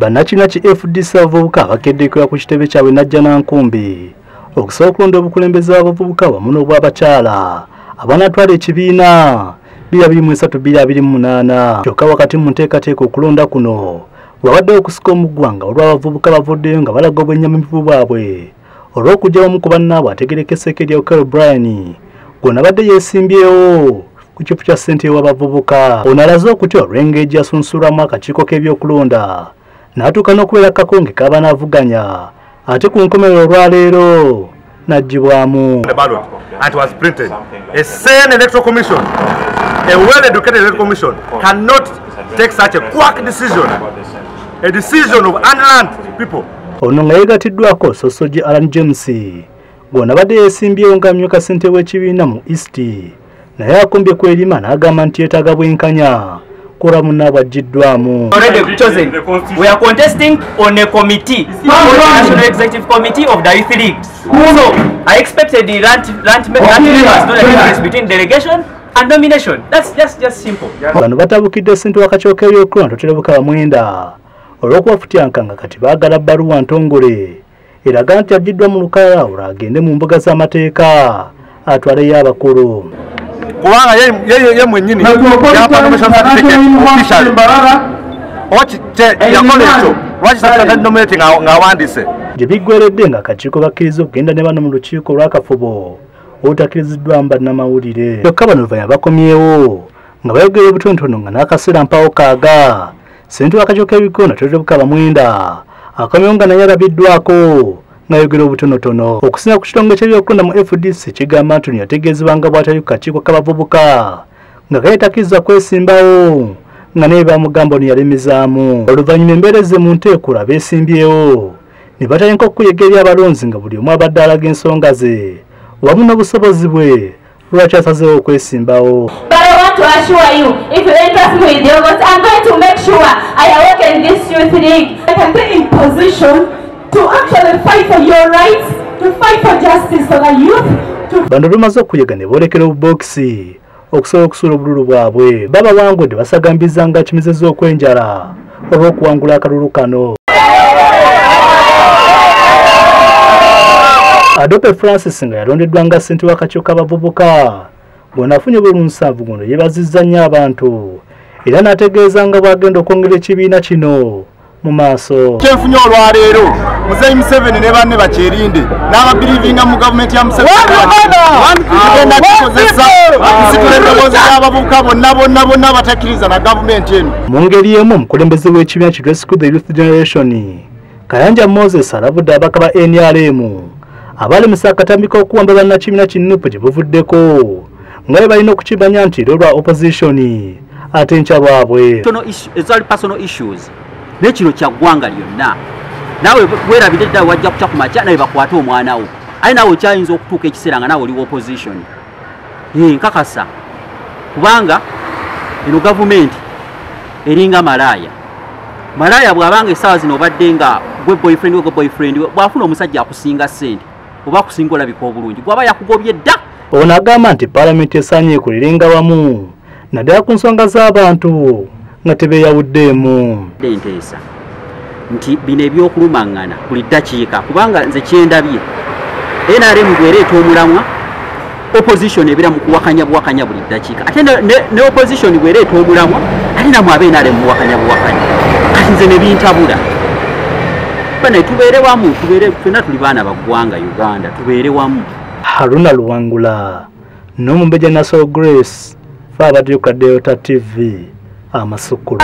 bannakina ki fdc abavubuka abakeddekera ku kitebe kyabwe najja nankumbi. Okusobola okulonda obukulembeze bw'abavubuka wamu n'obwabakyala. Abanatwala ekibiina 2328 kyokka wakati mu nteekateeka okulonda kuno wabaddewo okusika omuggwanga olw'abavubuka bavuddeyo nga balaga obwennyamivu bwabwe. Olw'okugya omu ku bannaabwe ategereka esseeke lya okel brian gwona abadde yeesimbyewo ku kifu kya ssente w'abavubuka ono alaze okutya olw'engeri yasunsulwamu akakiiko k'ebyokulonda n'atuuka n'okubeera kakonge kaba naavuganya ate ku nkomerero olwaleero n'aggyibwamu and was printed. A sane electoral commission, a well-educated electoral commission, cannot take such a quack decision, a decision of unlearned people. ono nga yeegatiddwako sosogi alan james. Gwona abadde yeesimbyewo nga myuka ssente w'ekibiina mu east naye akombye ku erima n'agamba nti yeetaaga bwenkanya kola munna bwaggiddwamu already chosen. We are contesting on a committee, National Executive Committee of the Youth League. So I expected the rant, rant, rant members to know the difference between delegation and nomination. That's just just simple. bano batabukidde ssente wakacooka ebyokulonda toterebuka bamwenda olw'okubafutyanka nga kati baagala bbaluwa ntongole. Eraga nti aggiddwa mu lukalala olwo agende mu mbuga z'amateeka atwaleyo abakulu kubanga ye- ye ye mwennyini yapa nomination certificate officially. oki yakola ekyo lwaki certificate nominate nga ng'awandiise gye biggweredde nga akakiiko kakkiriza okugenda ne bano mu lukiiko olw'akafubo obutakkiriziddwamu bannamawulire kyokka bano luvanya bakomyewo nga bayogera obutonotono nga n'akaseera mpawo kaaga ssente wakakiiko ebigonda totebuka bamwenda akomyewo nga naye alabiddwako ng'ayogera obutonotono. Okusinga ku kitongole ky'ebyokulonda mu fdc kigamba nti ono yategeezebwanga bw'atali ku kakiiko k'abavubuka nga kayetakkiriza kwesimbawo nga naye bamugamba ono yalemezaamu. Oluvannyuma embeereze mu nteekula beesimbyewo ne batandika okukuyega eri abalonzi nga buli omu abadde alaga ensonga ze. Wamu n'obusobozi bwe lwaki asazeewo okwesimbawo? To assure you, if you entrust me with votes, I'm going to make sure I awaken this youth league. I can be in position to actually fight for your rights, to fight for justice for the youth, bano lumaze okuyega ne boolekera obubokisi okusobola okusuula obululu bwabwe. Babawangudde basagambiza nga kimizeza okwenjala olw'okuwangula akalulu kano. Adope francis nga yalondeddwa nga ssente w'akakiiko k'abavubuka. Bw'onaafunye bwe munsanvu guno yeebazizza nnyo abantu. Era n'ategeeza nga bw'agenda okwongera ekibiina kino mu maaso. Kyenfunye olwaleero muzeyi museveni ne banne bakyerinde n'ababirivinga mu gavumenti ya musevenitugenda tukozesa tusitula eddoboozi ly'abavubuka bonna bonna bonna batakkiriza na gavumenti eno. Mu ngeri emu omukulembeze w'ekibiina ki rescue the youth generation kayanja moses alabudde abaka ba nrm abalemesa akatambi k'okuwamba bannakibiina kinupu gye buvuddeko nga bwe balina okukimanya nti lwo lwa opposition ate nkya lwabwe naye kino kya ggwanga lyonna. Naawe werabire ddala wajja kuca ku makya nawe bakwate omwana wo. Aye naawe okyayinza okutuuka ekiseera nga naawe oli opposition. Nkakasa. Kubanga eno gavumenti eringa malaaya. Malaaya bw'abanga essaawa zino obadde nga gwe boyfriend we gwe boyfriend bw'afuna omusajja akusinga ssente oba akusinga olabika obulungi gwaba yakugobye dda. Ono agamba nti paalamenti esaanye ekulirenga wamu naddala ku nsonga z'abantu nga tebeeyawuddeemu Mbadde nteesa. Nti bino ebyokulumaŋŋana buli ddakiika kubanga nze kyendabye. Nrm bwereeta omulamwa opposition ebeera mu kuwakanya buwakanya buli ddakiika. Ate ne- opposition bwereeta omulamwa ate namwe abe nrm buwakanya buwakanya. Kati nze ne bintabula. Bane tubeere wamu tubeere ffenna tuli baana ba ggwanga uganda tubeere wamu. Haruna luwangula n'omumbeja national grace fe abadde ku kadeyota tv amasokolo